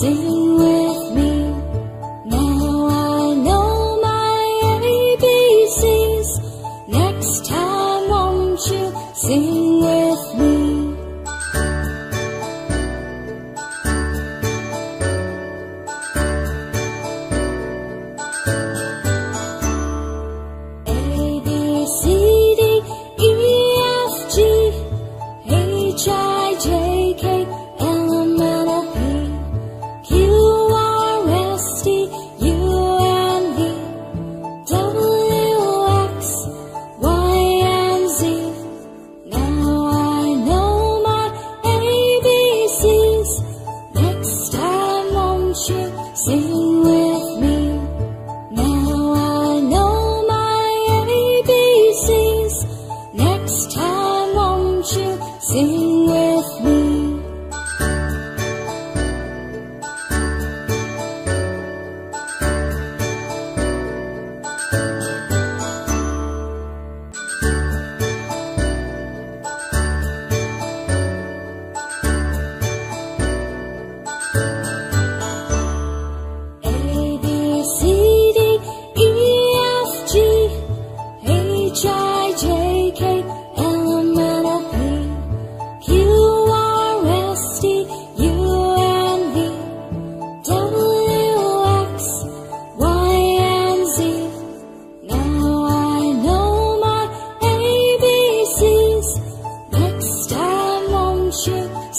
Sing with me. Now I know my ABCs. Next time, won't you sing with me? A B C D E F G H I J sing with me? Now I know my ABCs. Next time, won't you sing with me?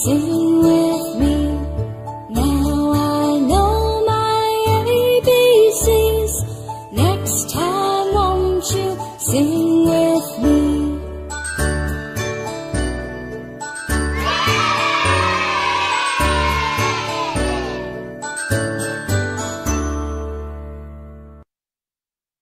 Sing with me. Now I know my ABCs. Next time, won't you sing with me?